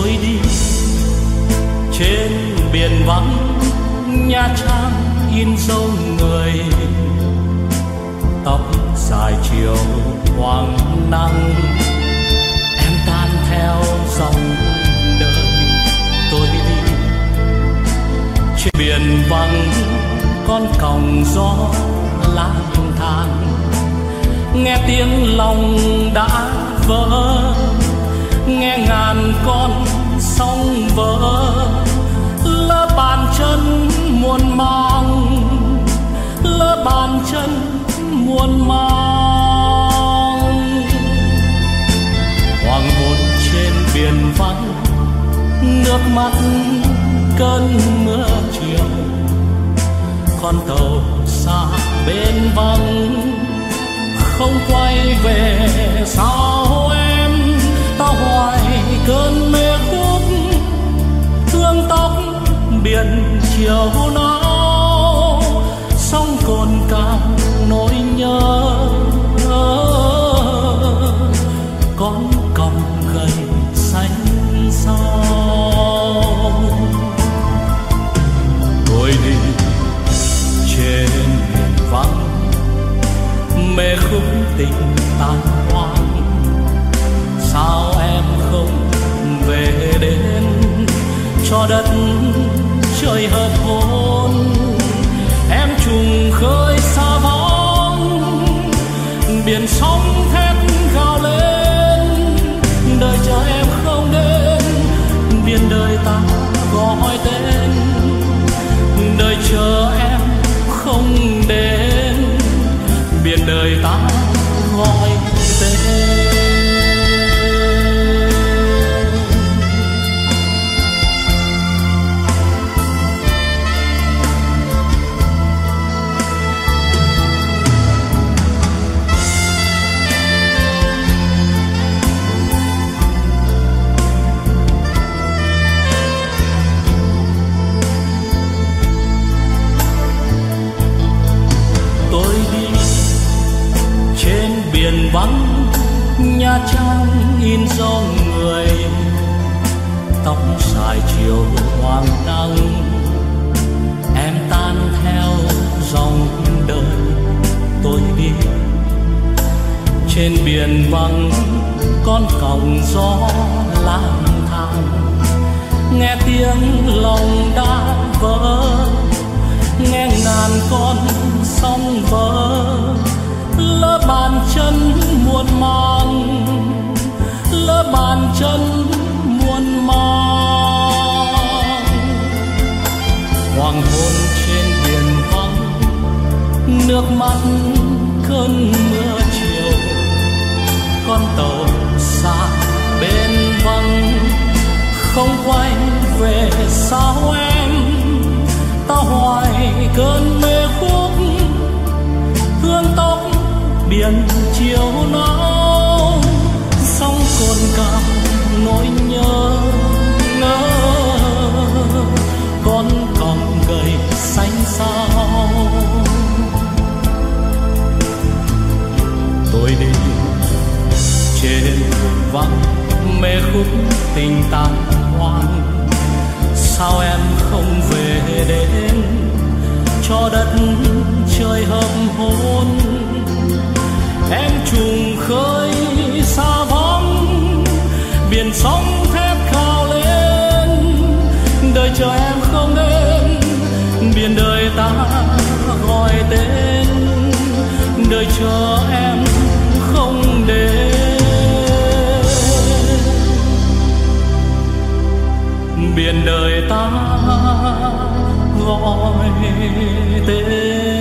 tôi đi. Trên biển vắng, nha trang in dấu người. Tóc dài chiều hoàng năng em tan theo dòng đời tôi đi. Trên biển vắng, con còng gió lang thang. Nghe tiếng lòng đã vỡ nghe ngàn con sóng vỡ, lỡ bàn chân muôn mong lỡ bàn chân muôn mong hoàng hôn trên biển vắng, nước mắt cơn mưa chiều con tàu xa bên vắng, không quay về chiều nào sóng còn càng nỗi nhớ. Con còng gầy xanh sao tôi đi trên miền vắng, mê khúc tình tan đời chờ em không đến đời ta gọi tên biển vắng nha trang in dấu người. Tóc dài chiều hoàng đăng, em tan theo dòng đời. Tôi đi trên biển vắng con còng gió lang thang. Nghe tiếng lòng đã vỡ nghe ngàn con sóng vỡ. Lỡ bàn chân muôn mang lỡ bàn chân muôn mang hoàng hôn trên biển vắng, nước mắt cơn mưa chiều. Con tàu xa bên vắng, không quay về sao em ta hoài cơn mê khúc, hương tóc biển chiều nắng sóng cồn cào nỗi nhớ ngỡ. Con còng gầy xanh sao tôi đi trên vắng, mê khúc tình tàn hoang. Sao em không về đến? Cho đất trời hâm hôn. đời cho em không để biển đời ta gọi tên.